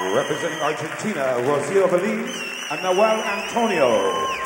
Representing Argentina, Rocio Beliz and Noel Antonio.